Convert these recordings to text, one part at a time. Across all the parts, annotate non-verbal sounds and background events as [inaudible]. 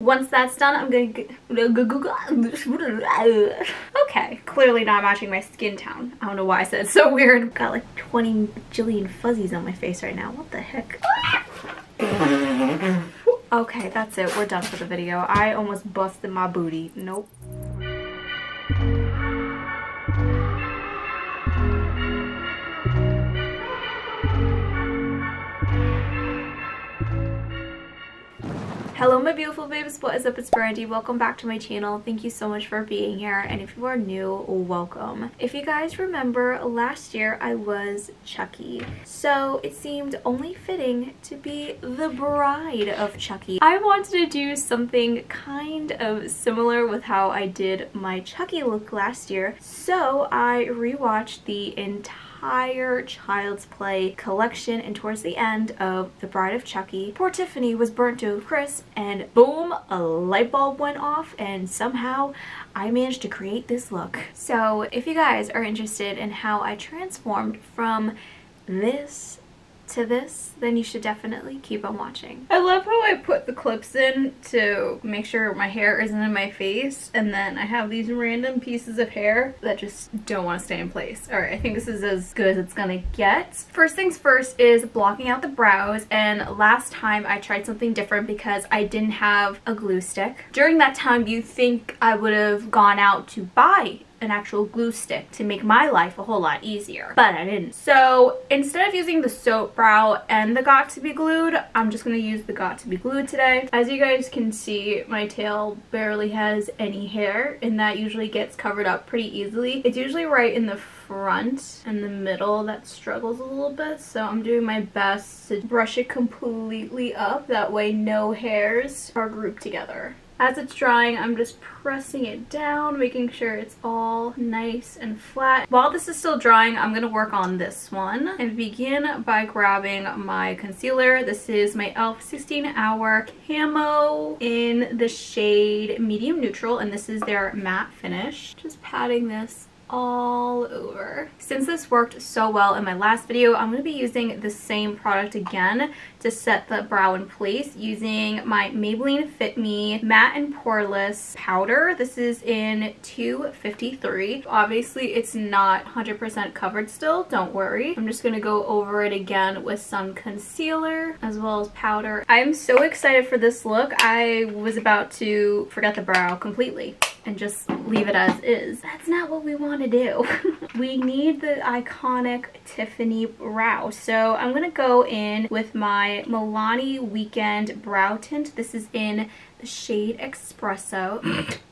Once that's done, I'm gonna... Okay, clearly not matching my skin tone. I don't know why I said so weird. Got like 20 jillion fuzzies on my face right now. What the heck? Okay, that's it. We're done for the video. I almost busted my booty. Nope. Hello my beautiful babes, what is up? It's Brandi. Welcome back to my channel. Thank you so much for being here and if you are new, welcome. If you guys remember, last year I was Chucky. So it seemed only fitting to be the bride of Chucky. I wanted to do something kind of similar with how I did my Chucky look last year. So I rewatched the entire entire Child's Play collection and towards the end of The Bride of Chucky, poor Tiffany was burnt to a crisp and boom, a light bulb went off and somehow I managed to create this look. So if you guys are interested in how I transformed from this to this, then you should definitely keep on watching. I love how I put the clips in to make sure my hair isn't in my face and then I have these random pieces of hair that just don't want to stay in place. Alright, I think this is as good as it's gonna get. First things first is blocking out the brows and last time I tried something different because I didn't have a glue stick. During that time you think I would have gone out to buy an actual glue stick to make my life a whole lot easier, but I didn't. So instead of using the soap brow and the Got 2b Glued, I'm just to use the Got 2b Glued today. As you guys can see, my tail barely has any hair and that usually gets covered up pretty easily. It's usually right in the front and the middle that struggles a little bit so I'm doing my best to brush it completely up that way no hairs are grouped together. As it's drying, I'm just pressing it down, making sure it's all nice and flat. While this is still drying, I'm going to work on this one and begin by grabbing my concealer. This is my e.l.f. 16 Hour Camo in the shade Medium Neutral, and this is their matte finish. Just patting this all over. Since this worked so well in my last video, I'm going to be using the same product again to set the brow in place using my Maybelline Fit Me Matte and Poreless Powder. This is in 253. Obviously, it's not 100% covered still. Don't worry. I'm just going to go over it again with some concealer as well as powder. I'm so excited for this look. I was about to forget the brow completely and just leave it as is. That's not what we want to do. [laughs] we need the iconic Tiffany brow. So I'm going to go in with my Milani Weekend Brow Tint. This is in the shade Espresso. [laughs]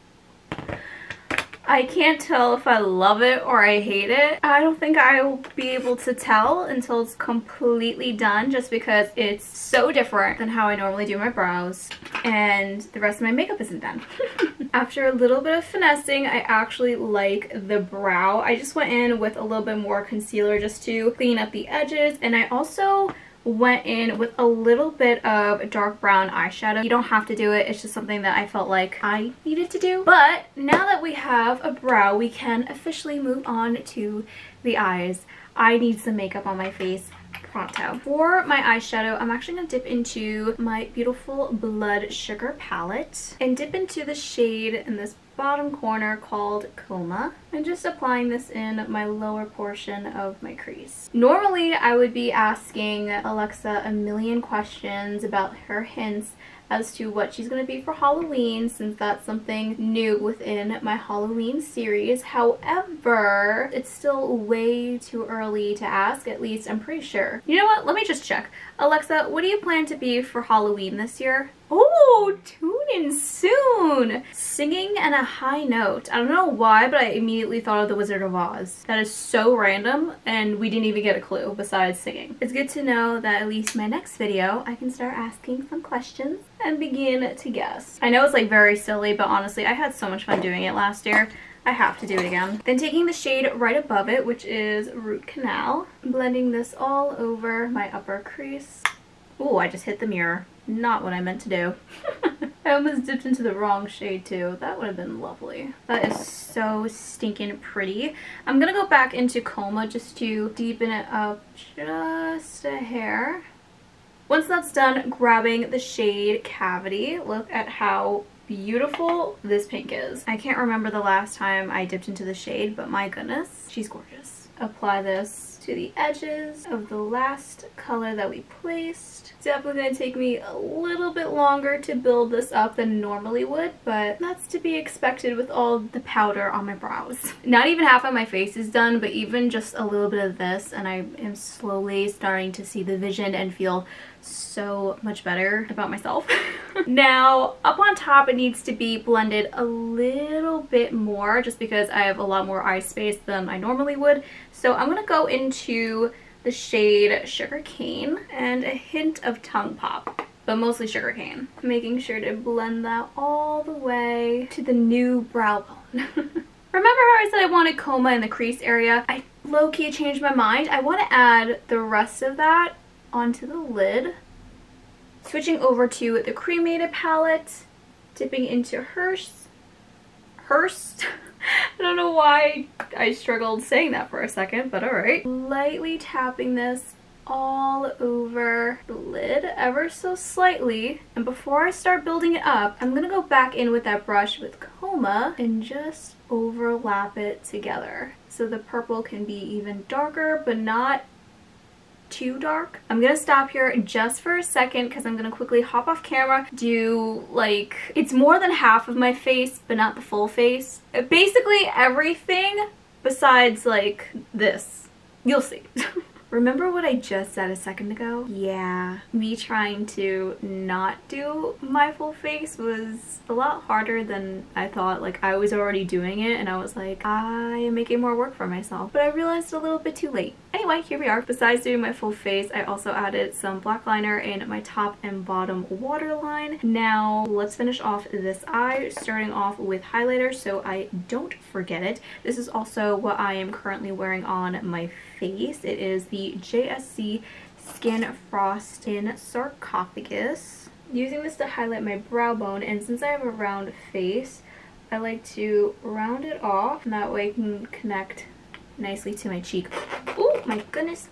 I can't tell if I love it or I hate it. I don't think I will be able to tell until it's completely done just because it's so different than how I normally do my brows and the rest of my makeup isn't done. [laughs] After a little bit of finessing, I actually like the brow. I just went in with a little bit more concealer just to clean up the edges and I also went in with a little bit of dark brown eyeshadow. You don't have to do it. It's just something that I felt like I needed to do. But now that we have a brow, we can officially move on to the eyes. I need some makeup on my face pronto. For my eyeshadow, I'm actually going to dip into my beautiful Blood Sugar palette and dip into the shade in this bottom corner called Coma. I'm just applying this in my lower portion of my crease. Normally I would be asking Alexa a million questions about her hints as to what she's going to be for Halloween since that's something new within my Halloween series. However, it's still way too early to ask, at least I'm pretty sure. You know what? Let me just check. Alexa, what do you plan to be for Halloween this year? Oh, tune in soon! Singing and a high note. I don't know why, but I immediately thought of The Wizard of Oz. That is so random, and we didn't even get a clue besides singing. It's good to know that at least my next video, I can start asking some questions and begin to guess. I know it's like very silly, but honestly, I had so much fun doing it last year. I have to do it again. Then taking the shade right above it, which is Root Canal, blending this all over my upper crease. Oh, I just hit the mirror. Not what I meant to do. [laughs] I almost dipped into the wrong shade too. That would have been lovely. That is so stinking pretty. I'm to go back into Coma just to deepen it up just a hair. Once that's done, grabbing the shade Cavity. Look at how beautiful this pink is. I can't remember the last time I dipped into the shade, but my goodness, she's gorgeous. Apply this to the edges of the last color that we placed. Definitely going to take me a little bit longer to build this up than normally would, but that's to be expected with all the powder on my brows. [laughs] Not even half of my face is done, but even just a little bit of this, and I am slowly starting to see the vision and feel so much better about myself. [laughs] now, up on top, it needs to be blended a little bit more just because I have a lot more eye space than I normally would. So I'm going to go into the shade Sugar Cane and a hint of Tongue Pop but mostly sugar cane. Making sure to blend that all the way to the new brow bone. [laughs] Remember how I said I wanted coma in the crease area? I low-key changed my mind. I want to add the rest of that onto the lid. Switching over to the cremated palette, dipping into Hearst. Hearst? [laughs] [laughs] I don't know why I struggled saying that for a second, but alright. Lightly tapping this all over the lid ever so slightly. And before I start building it up, I'm to go back in with that brush with Coma and just overlap it together. So the purple can be even darker, but not too dark. I'm gonna stop here just for a second because I'm gonna quickly hop off camera, do like, it's more than half of my face, but not the full face. Basically everything besides like this. You'll see. [laughs] Remember what I just said a second ago? Yeah, me trying to not do my full face was a lot harder than I thought. Like I was already doing it and I was like, I am making more work for myself. But I realized a little bit too late. Anyway, here we are. Besides doing my full face, I also added some black liner in my top and bottom waterline. Now let's finish off this eye, starting off with highlighter so I don't forget it. This is also what I am currently wearing on my face. It is the JSC Skin Frost in Sarcophagus. Using this to highlight my brow bone, and since I have a round face, I like to round it off, and that way I can connect nicely to my cheek. Oh my goodness.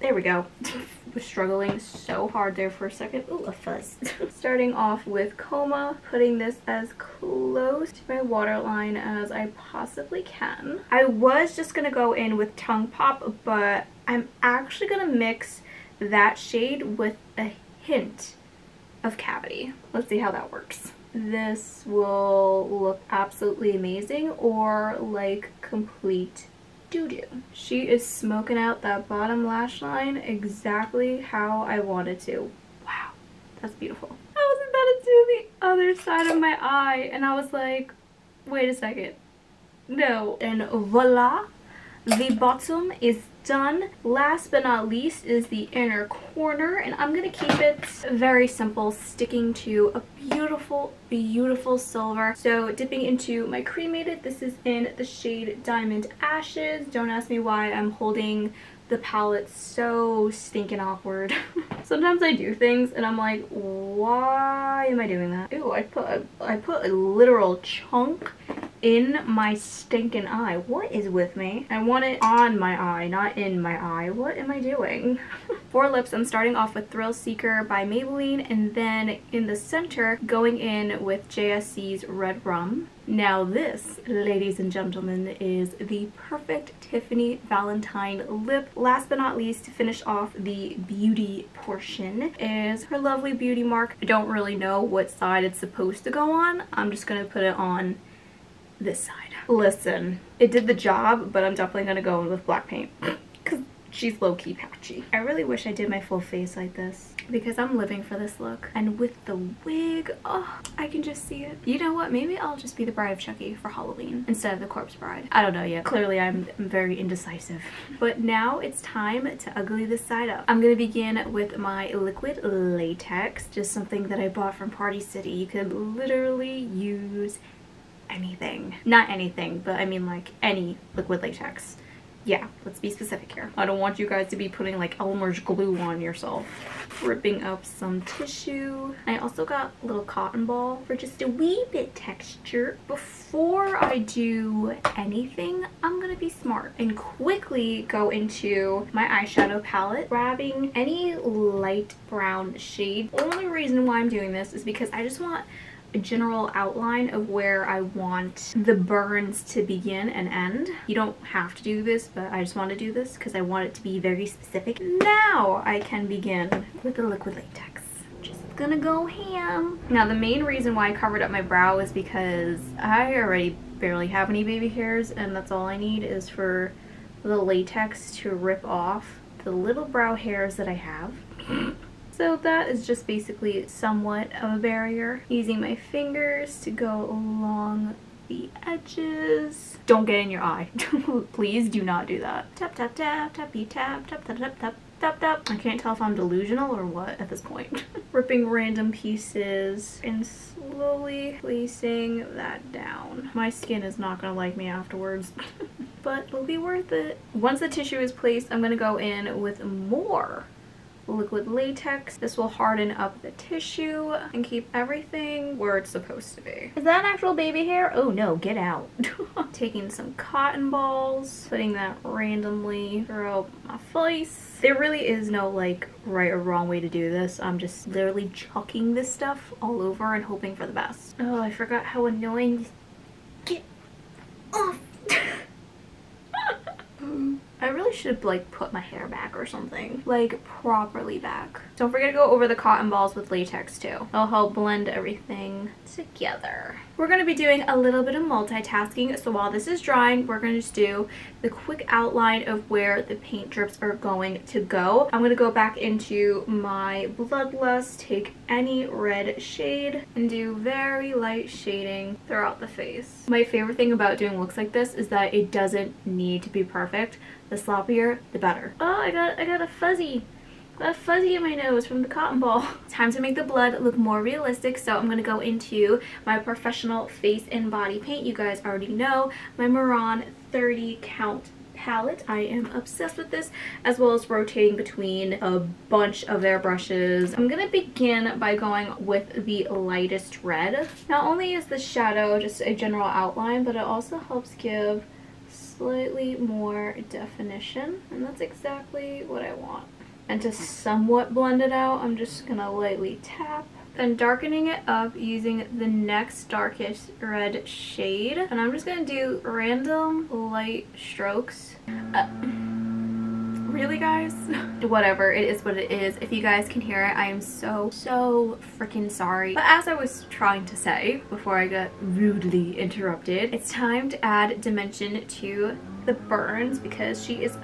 There we go. [laughs] was struggling so hard there for a second. Ooh, a fuzz. [laughs] Starting off with Coma, putting this as close to my waterline as I possibly can. I was just to go in with Tongue Pop, but I'm actually to mix that shade with a hint of Cavity. Let's see how that works. This will look absolutely amazing or like complete doo-doo. She is smoking out that bottom lash line exactly how I wanted to. Wow, that's beautiful. I was about to do the other side of my eye and I was like, wait a second. No. And voila, the bottom is done. Last but not least is the inner corner and I'm going to keep it very simple sticking to a beautiful beautiful silver. So dipping into my cremated this is in the shade Diamond Ashes. Don't ask me why I'm holding the palette so stinking awkward. [laughs] Sometimes I do things and I'm like, why am I doing that? Ew, I put a, I put a literal chunk in my stinking eye. What is with me? I want it on my eye, not in my eye. What am I doing? [laughs] For lips, I'm starting off with Thrill Seeker by Maybelline and then in the center going in with JSC's Redrum. Now this, ladies and gentlemen, is the perfect Tiffany Valentine lip. Last but not least, to finish off the beauty portion is her lovely beauty mark. I don't really know what side it's supposed to go on. I'm just going to put it on this side. Listen, it did the job, but I'm definitely going to go in with black paint [laughs] because she's low-key patchy. I really wish I did my full face like this because I'm living for this look. And with the wig, oh, I can just see it. You know what? Maybe I'll just be the bride of Chucky for Halloween instead of the corpse bride. I don't know yet. Clearly, I'm, I'm very indecisive. But now it's time to ugly this side up. I'm going to begin with my liquid latex, just something that I bought from Party City. You could literally use anything. Not anything, but I mean like any liquid latex. yeah, let's be specific here. I don't want you guys to be putting like Elmer's glue on yourself. Ripping up some tissue. I also got a little cotton ball for just a wee bit texture. Before I do anything, I'm gonna be smart and quickly go into my eyeshadow palette, grabbing any light brown shade. Only reason why I'm doing this is because I just want general outline of where I want the burns to begin and end. You don't have to do this, but I just want to do this because I want it to be very specific. Now I can begin with the liquid latex. Just gonna go ham. Now the main reason why I covered up my brow is because I already barely have any baby hairs and that's all I need is for the latex to rip off the little brow hairs that I have. So that is just basically somewhat of a barrier. Using my fingers to go along the edges. Don't get in your eye. Please do not do that. Tap, tap, tap, tappy, tap, tap, tap, tap, tap. Tap, tap. I can't tell if I'm delusional or what at this point. Ripping random pieces and slowly placing that down. My skin is not gonna like me afterwards. but it'll be worth it. Once the tissue is placed, I'm gonna go in with more liquid latex. This will harden up the tissue and keep everything where it's supposed to be. Is that actual baby hair? Oh no, get out. [laughs] Taking some cotton balls, putting that randomly throughout my face. There really is no like right or wrong way to do this. I'm just literally chucking this stuff all over and hoping for the best. Oh, I forgot how annoying. Get off. [laughs] I really should like put my hair back or something. Like properly back. Don't forget to go over the cotton balls with latex too. It'll help blend everything together. We're going to be doing a little bit of multitasking. So while this is drying, we're going to just do the quick outline of where the paint drips are going to go. I'm going to go back into my Bloodlust, take any red shade, and do very light shading throughout the face. My favorite thing about doing looks like this is that it doesn't need to be perfect. The sloppier, the better. Oh, I got, I got a fuzzy a fuzzy in my nose from the cotton ball. [laughs] Time to make the blood look more realistic, so I'm going to go into my professional face and body paint. You guys already know my Mehron 30 count palette. I am obsessed with this, as well as rotating between a bunch of their brushes. I'm going to begin by going with the lightest red. Not only is the shadow just a general outline, but it also helps give slightly more definition and that's exactly what I want. And to somewhat blend it out, I'm just gonna lightly tap. Then darkening it up using the next darkest red shade. And I'm just gonna do random light strokes. Uh, really guys? [laughs] Whatever, it is what it is. If you guys can hear it, I am so, so freaking sorry. But as I was trying to say before I got rudely interrupted, it's time to add dimension to the burns because she is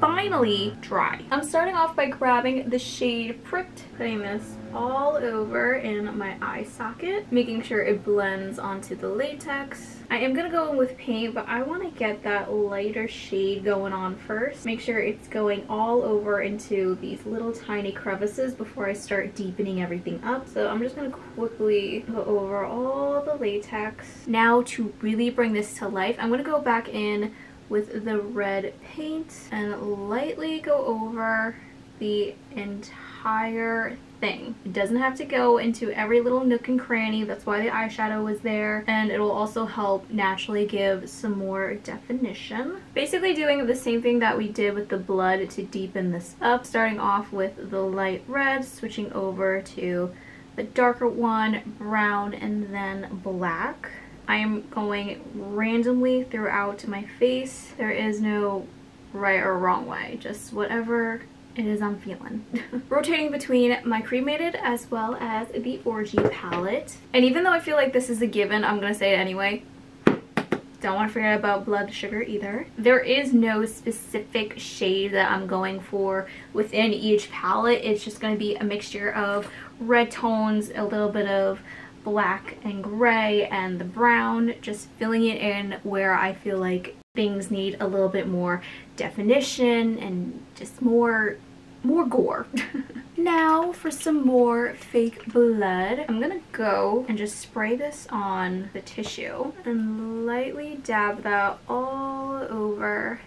finally dry. I'm starting off by grabbing the shade Pricked, putting this all over in my eye socket, making sure it blends onto the latex. I am going to go in with paint, but I want to get that lighter shade going on first. Make sure it's going all over into these little tiny crevices before I start deepening everything up. So I'm just going to quickly go over all the latex. Now to really bring this to life, I'm going to go back in with the red paint and lightly go over the entire thing. It doesn't have to go into every little nook and cranny. That's why the eyeshadow was there. And it will also help naturally give some more definition. Basically doing the same thing that we did with the blood to deepen this up. Starting off with the light red, switching over to the darker one, brown, and then black. I am going randomly throughout my face. There is no right or wrong way, just whatever it is I'm feeling. [laughs] Rotating between my cremated as well as the Orgy palette. And even though I feel like this is a given, I'm to say it anyway. Don't want to forget about Blood Sugar either. There is no specific shade that I'm going for within each palette. It's just going to be a mixture of red tones, a little bit of black and gray and the brown, just filling it in where I feel like things need a little bit more definition and just more more gore. [laughs] now for some more fake blood. I'm gonna go and just spray this on the tissue and lightly dab that all over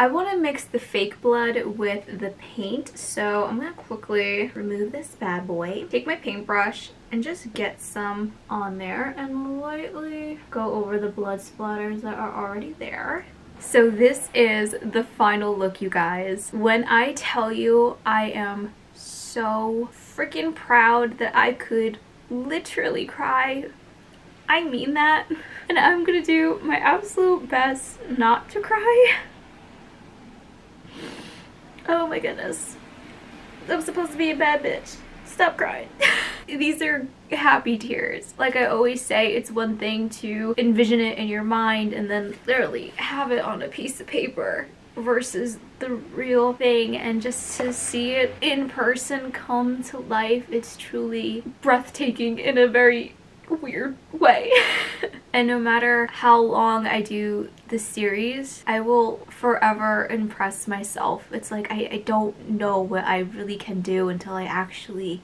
I want to mix the fake blood with the paint, so I'm going to quickly remove this bad boy, take my paintbrush, and just get some on there and lightly go over the blood splatters that are already there. So this is the final look, you guys. When I tell you I am so freaking proud that I could literally cry, I mean that. [laughs] And I'm gonna do my absolute best not to cry. [laughs] Oh my goodness. I'm supposed to be a bad bitch. Stop crying. [laughs] These are happy tears. Like I always say, it's one thing to envision it in your mind and then literally have it on a piece of paper versus the real thing and just to see it in person come to life it's truly breathtaking in a very weird way. [laughs] and no matter how long I do the series, I will forever impress myself. It's like I, I don't know what I really can do until I actually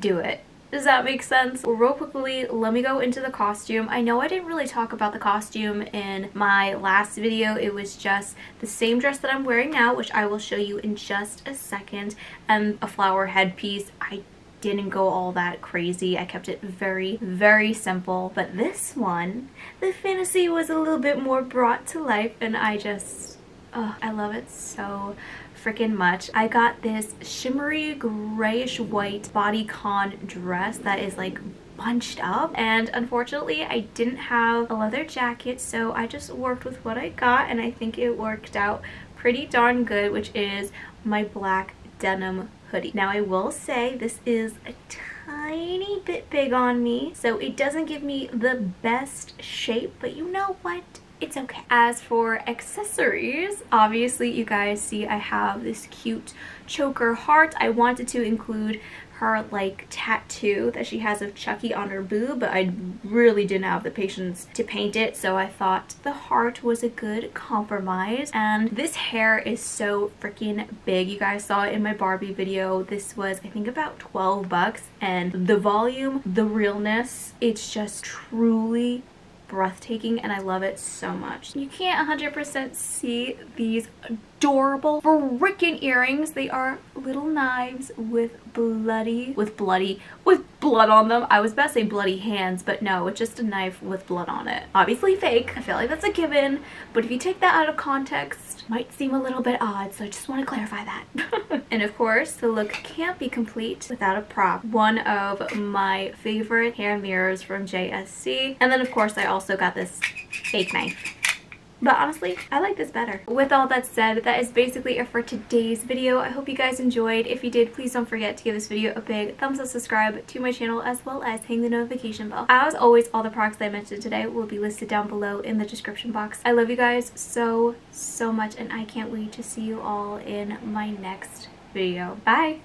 do it. Does that make sense? Real quickly, let me go into the costume. I know I didn't really talk about the costume in my last video. It was just the same dress that I'm wearing now, which I will show you in just a second, and a flower headpiece. I didn't go all that crazy. I kept it very, very simple. But this one, the fantasy was a little bit more brought to life and I just, oh, I love it so freaking much. I got this shimmery grayish white bodycon dress that is like bunched up and unfortunately I didn't have a leather jacket so I just worked with what I got and I think it worked out pretty darn good which is my black denim hoodie. Now I will say this is a tiny bit big on me, so it doesn't give me the best shape, but you know what? It's okay. As for accessories, obviously you guys see I have this cute choker heart. I wanted to include her like tattoo that she has of Chucky on her boob, but I really didn't have the patience to paint it, so I thought the heart was a good compromise. And this hair is so freaking big. You guys saw it in my Barbie video. This was, I think, about 12 bucks, and the volume, the realness, it's just truly breathtaking and I love it so much. You can't 100% see these adorable freaking earrings. They are little knives with bloody, with bloody, with blood on them. I was about to say bloody hands, but no, it's just a knife with blood on it. Obviously fake. I feel like that's a given, but if you take that out of context, might seem a little bit odd, so I just want to clarify that. [laughs] and of course, the look can't be complete without a prop. One of my favorite hair mirrors from JSC. And then of course, I also got this fake knife. But honestly, I like this better. With all that said, that is basically it for today's video. I hope you guys enjoyed. If you did, please don't forget to give this video a big thumbs up, subscribe to my channel, as well as hang the notification bell. As always, all the products that I mentioned today will be listed down below in the description box. I love you guys so, so much, and I can't wait to see you all in my next video. Bye!